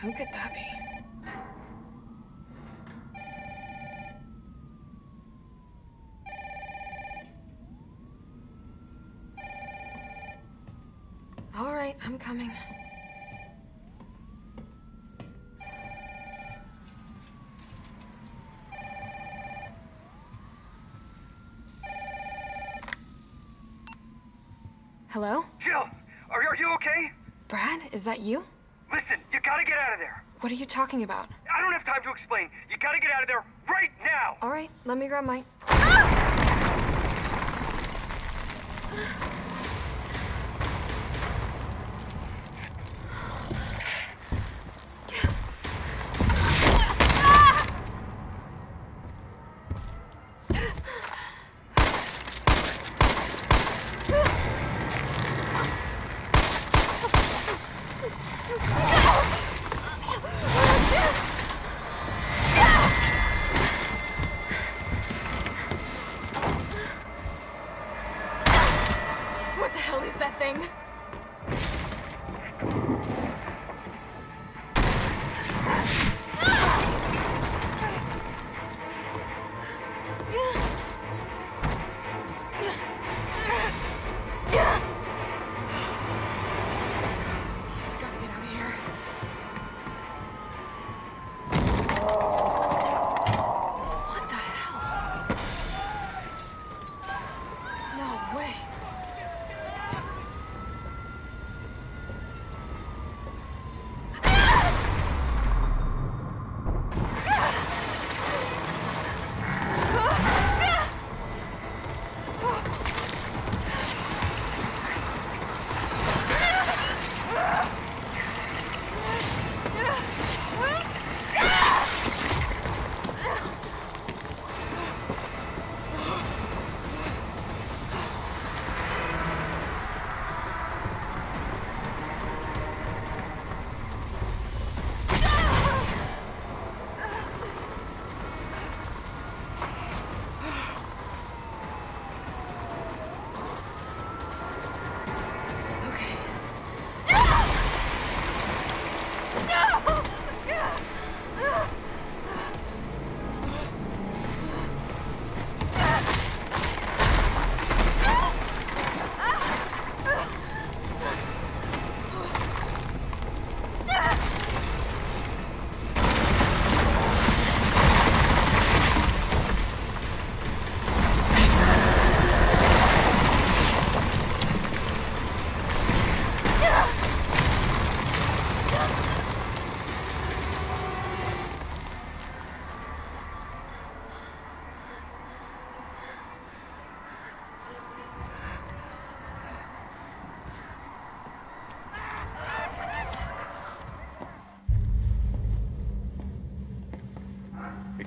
Who could that be? All right, I'm coming. Hello? Jill, are, are you okay? Brad, is that you? Listen, you gotta get out of there. What are you talking about? I don't have time to explain. You gotta get out of there right now. All right, let me grab my. What Gotta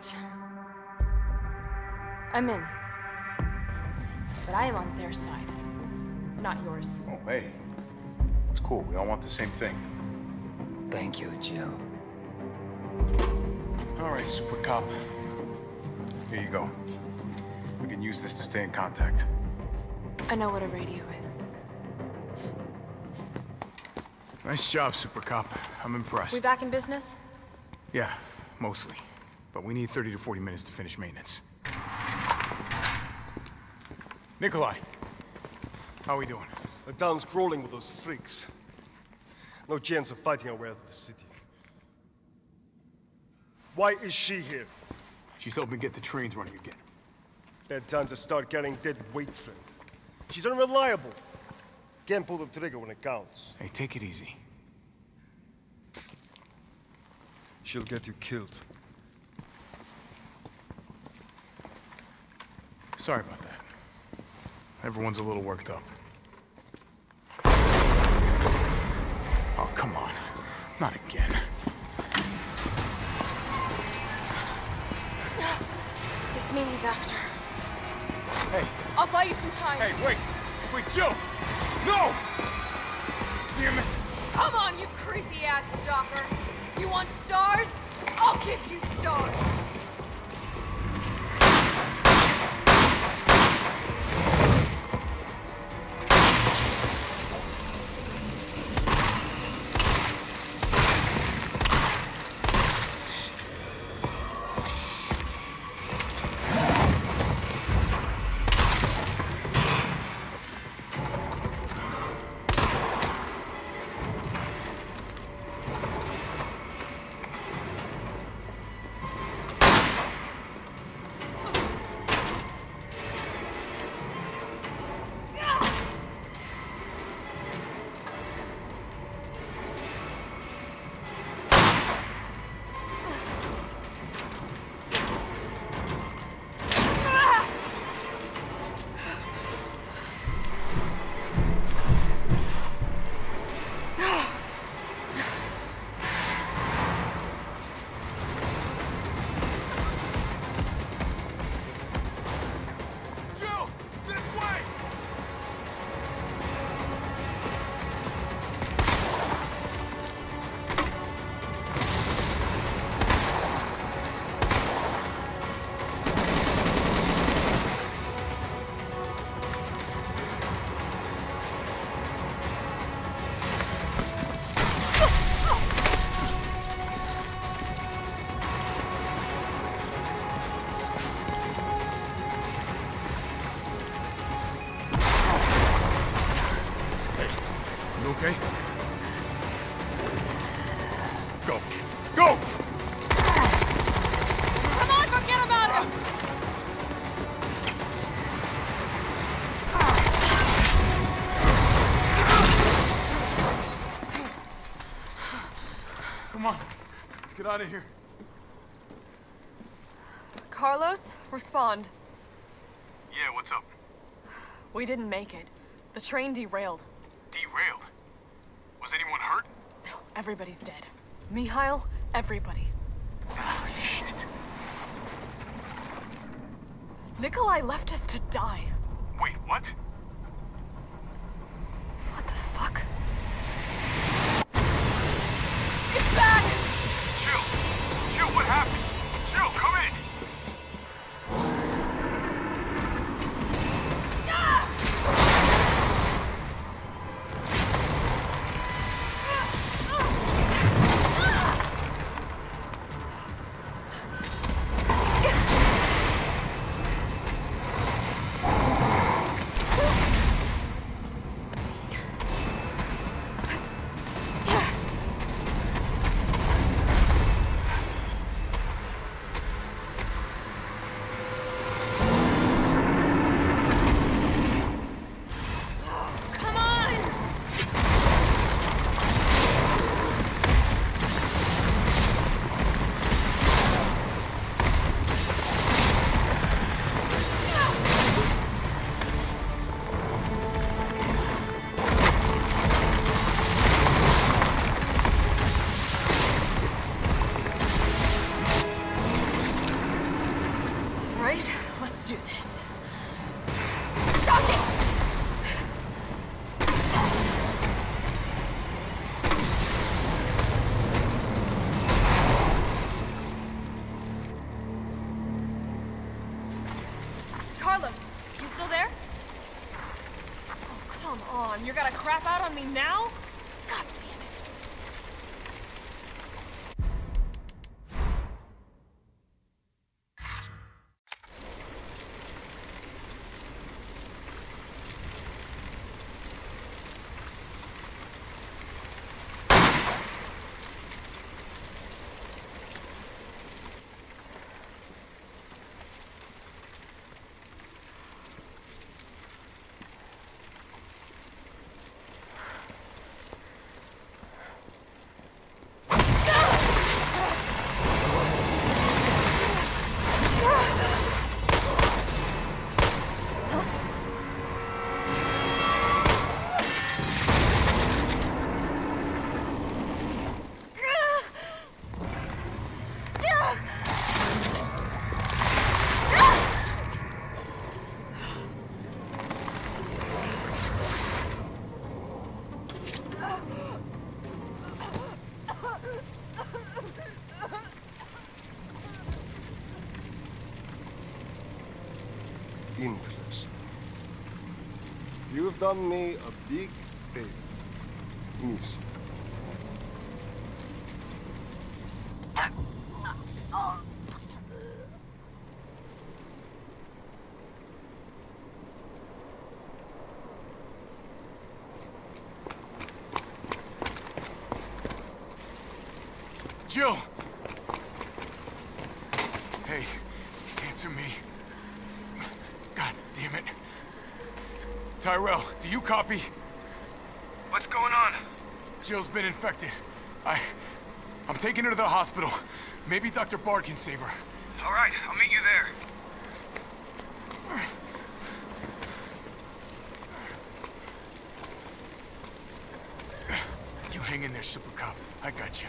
Right. I'm in. But I am on their side, not yours. Oh, hey. It's cool. We all want the same thing. Thank you, Jill. All right, Super Cop. Here you go. We can use this to stay in contact. I know what a radio is. Nice job, Super Cop. I'm impressed. We back in business? Yeah, mostly. But we need 30 to 40 minutes to finish maintenance. Nikolai, how are we doing? The town's crawling with those freaks. No chance of fighting our way out of the city. Why is she here? She's helping get the trains running again. Bad time to start carrying dead weight, friend. She's unreliable. Can't pull the trigger when it counts. Hey, take it easy. She'll get you killed. Sorry about that. Everyone's a little worked up. Oh, come on. Not again. It's me he's after. Hey, I'll buy you some time. hey, wait! Wait, Jill! No! Damn it! Come on, you creepy ass stalker. You want stars? I'll give you stars. Okay? Go! Go! Come on, forget about him! Come on. Let's get out of here. Carlos, respond. Yeah, what's up? We didn't make it. The train derailed. Derailed. Was anyone hurt? No, everybody's dead. Mikhail, everybody. Ah, shit. Nikolai left us to die. Wait? What on me now? God damn it. Interesting. You've done me a big favor. Miss. Jill! Hey, answer me. God damn it. Tyrell, do you copy? What's going on? Jill's been infected. I... I'm taking her to the hospital. Maybe Dr. Bard can save her. All right, I'll meet you there. You hang in there, Super Cop. I got you.